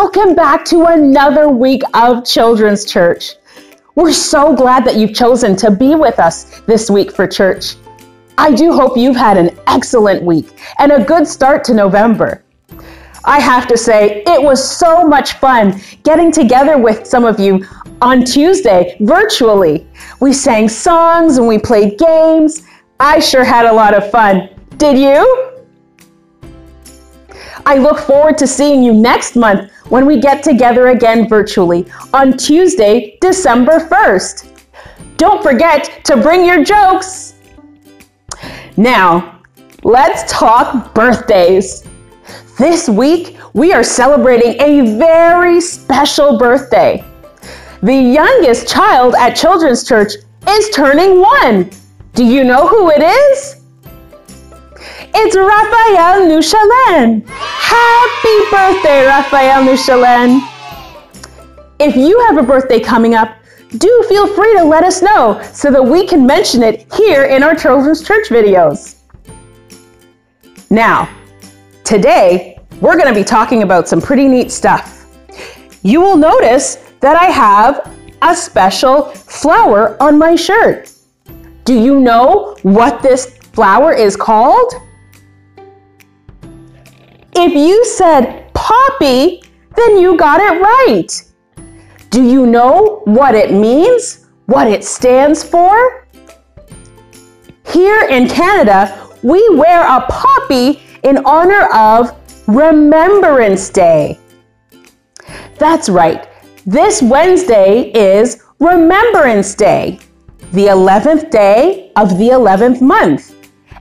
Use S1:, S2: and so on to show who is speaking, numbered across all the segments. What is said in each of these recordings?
S1: Welcome back to another week of Children's Church. We're so glad that you've chosen to be with us this week for church. I do hope you've had an excellent week and a good start to November. I have to say, it was so much fun getting together with some of you on Tuesday virtually. We sang songs and we played games. I sure had a lot of fun. Did you? I look forward to seeing you next month when we get together again virtually on Tuesday, December 1st. Don't forget to bring your jokes. Now, let's talk birthdays. This week, we are celebrating a very special birthday. The youngest child at Children's Church is turning one. Do you know who it is? It's Raphael Nuchalen. Happy birthday, Raphael Nuchalen. If you have a birthday coming up, do feel free to let us know so that we can mention it here in our Children's Church videos. Now, today we're going to be talking about some pretty neat stuff. You will notice that I have a special flower on my shirt. Do you know what this flower is called? If you said poppy, then you got it right. Do you know what it means? What it stands for? Here in Canada, we wear a poppy in honor of Remembrance Day. That's right. This Wednesday is Remembrance Day, the 11th day of the 11th month.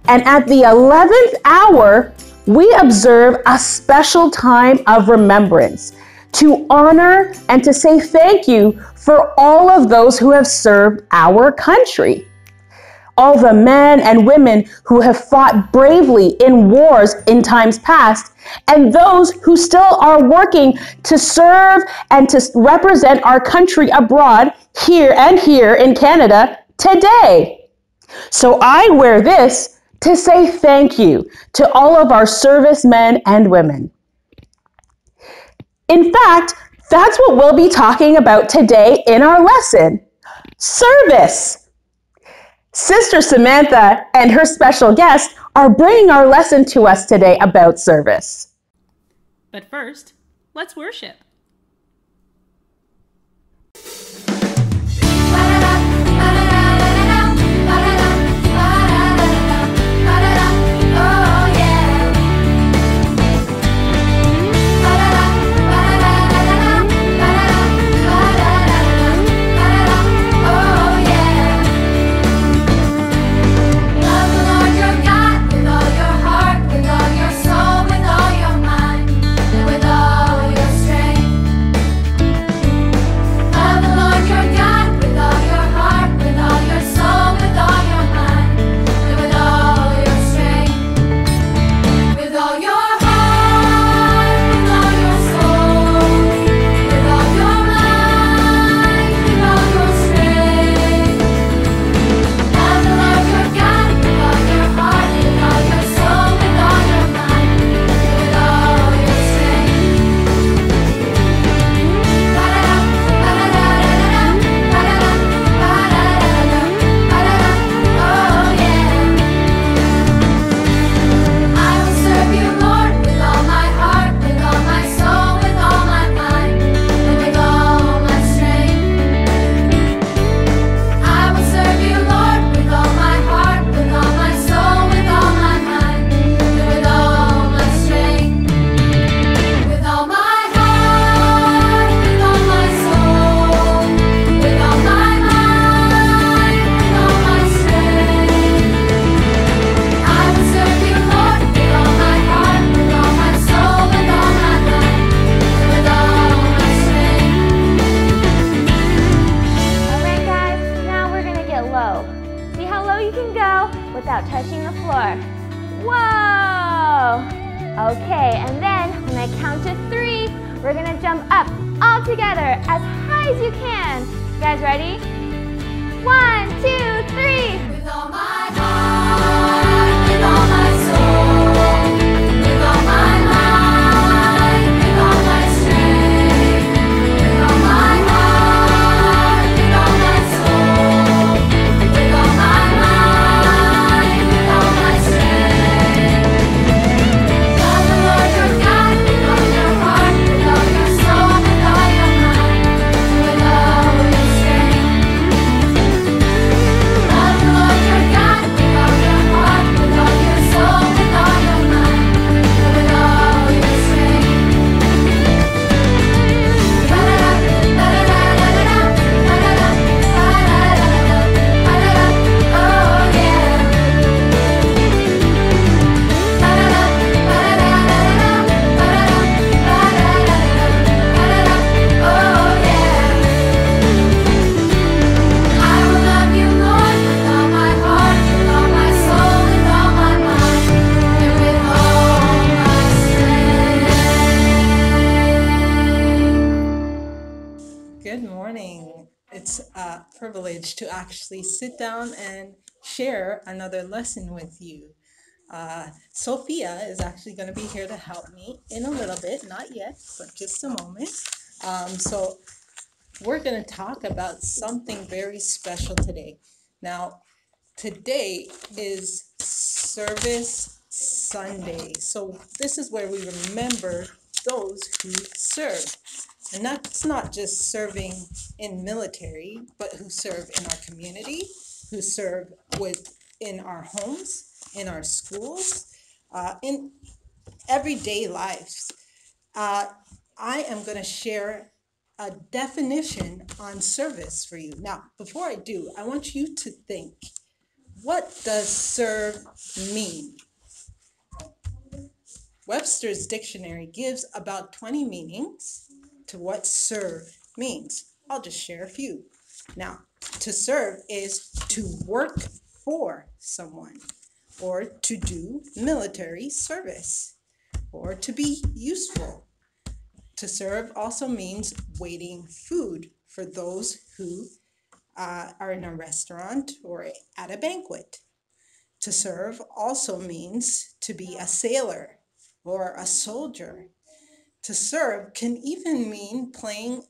S1: And at the 11th hour, we observe a special time of remembrance to honor and to say thank you for all of those who have served our country. All the men and women who have fought bravely in wars in times past, and those who still are working to serve and to represent our country abroad, here and here in Canada today. So I wear this to say thank you to all of our servicemen and women. In fact, that's what we'll be talking about today in our lesson service. Sister Samantha and her special guest are bringing our lesson to us today about service.
S2: But first, let's worship. can go without touching the floor. Whoa! Okay, and then when I count
S3: to
S2: three, we're gonna jump up all together as high as you can. You guys ready? One, two, three!
S3: To actually sit down and share another lesson with you. Uh, Sophia is actually going to be here to help me in a little bit, not yet, but just a moment. Um, so we're going to talk about something very special today. Now, today is Service Sunday. So this is where we remember those who serve. And that's not just serving in military, but who serve in our community, who serve with in our homes, in our schools, uh, in everyday lives. Uh, I am going to share a definition on service for you. Now, before I do, I want you to think what does serve mean? Webster's dictionary gives about 20 meanings to what serve means. I'll just share a few. Now, to serve is to work for someone or to do military service or to be useful. To serve also means waiting food for those who uh, are in a restaurant or at a banquet. To serve also means to be a sailor or a soldier. To serve can even mean playing,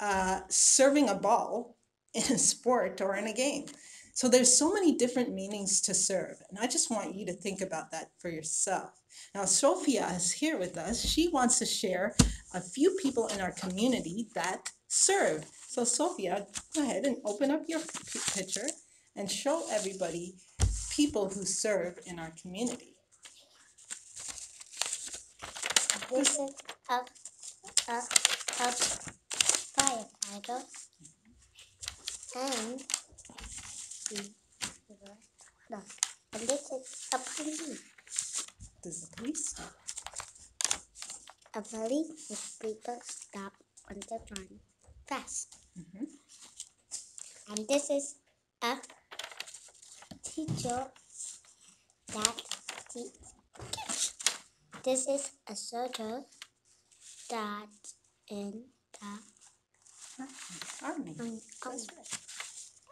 S3: uh, serving a ball in a sport or in a game. So there's so many different meanings to serve, and I just want you to think about that for yourself. Now, Sophia is here with us. She wants to share a few people in our community that serve. So, Sophia, go ahead and open up your picture and show everybody people who serve in our community.
S4: This is a, a, a firefighter and no, and this is a police.
S3: This is a police.
S4: A police is people stop on the run fast.
S3: Mhm.
S4: And this is a teacher that teach. This is a soldier that in the
S3: Army.
S4: um,
S3: That's
S4: um,
S3: right.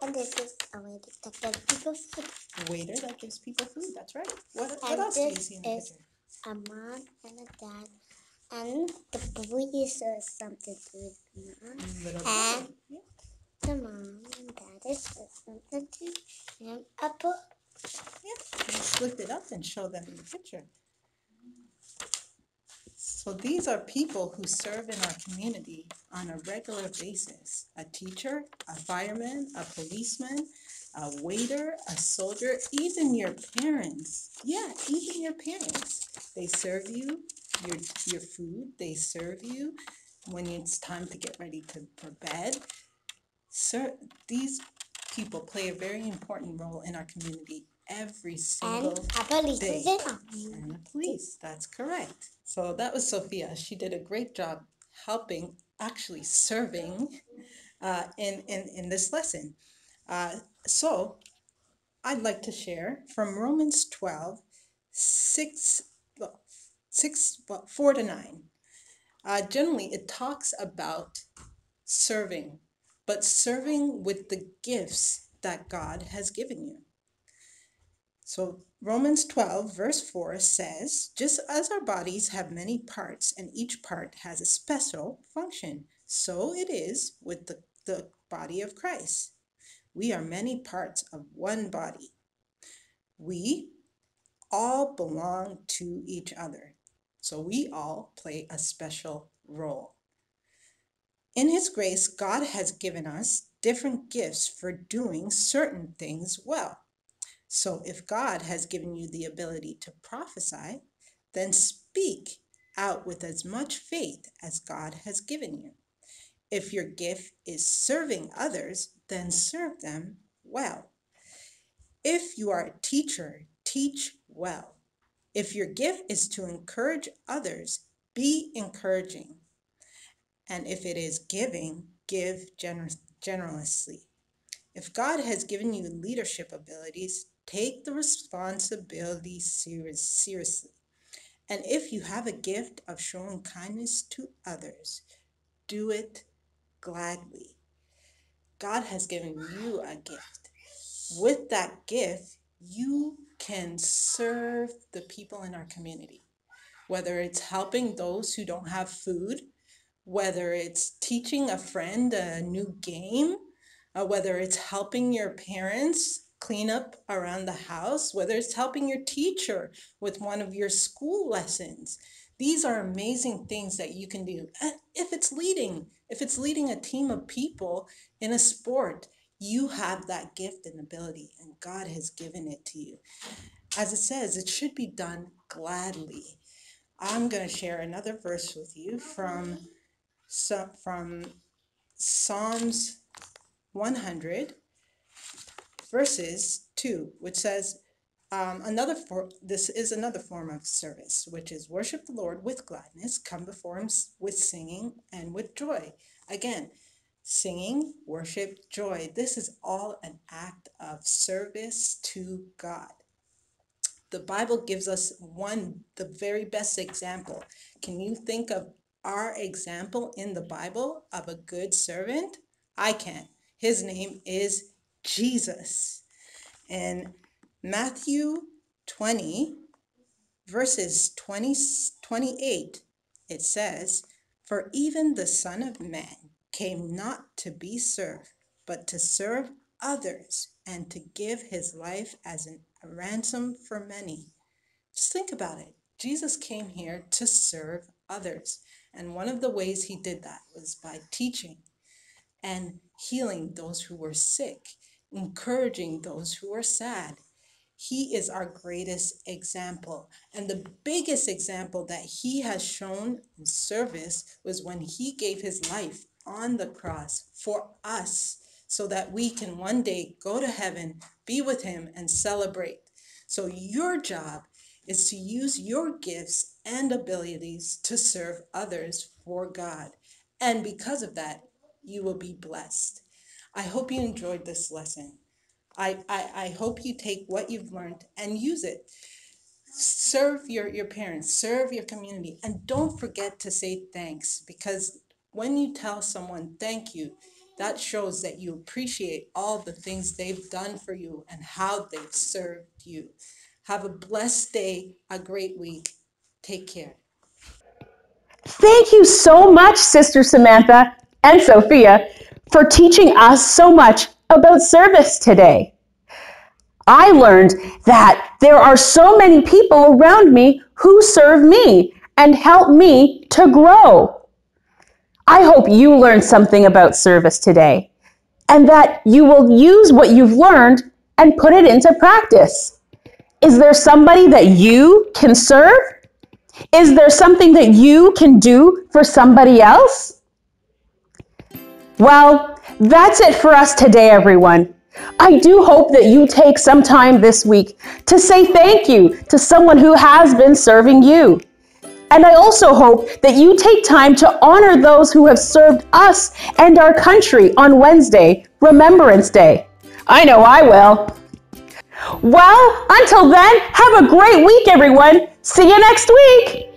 S4: and this is a way to get people food.
S3: A waiter that gives people food. That's right. What, what
S4: And
S3: else do you see in the
S4: is-
S3: picture?
S4: a mom and a dad, and the boy is something to with mom.
S3: Little
S4: And.
S3: Yeah.
S4: the mom and dad is something to him a book.
S3: Yeah, just lift it up and show them in the picture. So these are people who serve in our community on a regular basis. A teacher, a fireman, a policeman, a waiter, a soldier, even your parents. Yeah, even your parents. They serve you your, your food, they serve you when it's time to get ready to, for bed. Sir, these people play a very important role in our community every
S4: And
S3: single
S4: a police
S3: day.
S4: is
S3: and the police. That's correct. So that was Sophia. She did a great job helping, actually serving uh, in, in, in this lesson. Uh, so I'd like to share from Romans 12, 6, well, 6 well, 4 to 9. Uh, generally, it talks about serving, but serving with the gifts that God has given you. So Romans 12, verse 4 says, Just as our bodies have many parts and each part has a special function, so it is with the, the body of Christ. We are many parts of one body. We all belong to each other, so we all play a special role. In His grace, God has given us different gifts for doing certain things well. So if God has given you the ability to prophesy, then speak out with as much faith as God has given you. If your gift is serving others, then serve them well. If you are a teacher, teach well. If your gift is to encourage others, be encouraging. And if it is giving, give gener- generously. If God has given you leadership abilities, take the responsibility serious, seriously. And if you have a gift of showing kindness to others, do it gladly. God has given you a gift. With that gift, you can serve the people in our community, whether it's helping those who don't have food, whether it's teaching a friend a new game, uh, whether it's helping your parents clean up around the house, whether it's helping your teacher with one of your school lessons. These are amazing things that you can do. If it's leading, if it's leading a team of people in a sport, you have that gift and ability, and God has given it to you. As it says, it should be done gladly. I'm going to share another verse with you from from Psalms 100 verses 2, which says, um, another for, this is another form of service, which is worship the Lord with gladness, come before him with singing and with joy. Again, singing, worship, joy. This is all an act of service to God. The Bible gives us one, the very best example. Can you think of our example in the Bible of a good servant? I can. His name is Jesus. In Matthew 20, verses 20, 28, it says, For even the Son of Man came not to be served, but to serve others and to give his life as an, a ransom for many. Just think about it. Jesus came here to serve others. And one of the ways he did that was by teaching and healing those who were sick encouraging those who are sad. He is our greatest example. And the biggest example that he has shown in service was when he gave his life on the cross for us so that we can one day go to heaven, be with him, and celebrate. So, your job is to use your gifts and abilities to serve others for God. And because of that, you will be blessed. I hope you enjoyed this lesson. I, I, I hope you take what you've learned and use it. Serve your, your parents, serve your community, and don't forget to say thanks because when you tell someone thank you, that shows that you appreciate all the things they've done for you and how they've served you. Have a blessed day, a great week. Take care.
S1: Thank you so much, Sister Samantha and Sophia for teaching us so much about service today. I learned that there are so many people around me who serve me and help me to grow. I hope you learned something about service today and that you will use what you've learned and put it into practice. Is there somebody that you can serve? Is there something that you can do for somebody else? Well, that's it for us today, everyone. I do hope that you take some time this week to say thank you to someone who has been serving you. And I also hope that you take time to honor those who have served us and our country on Wednesday, Remembrance Day. I know I will. Well, until then, have a great week, everyone. See you next week.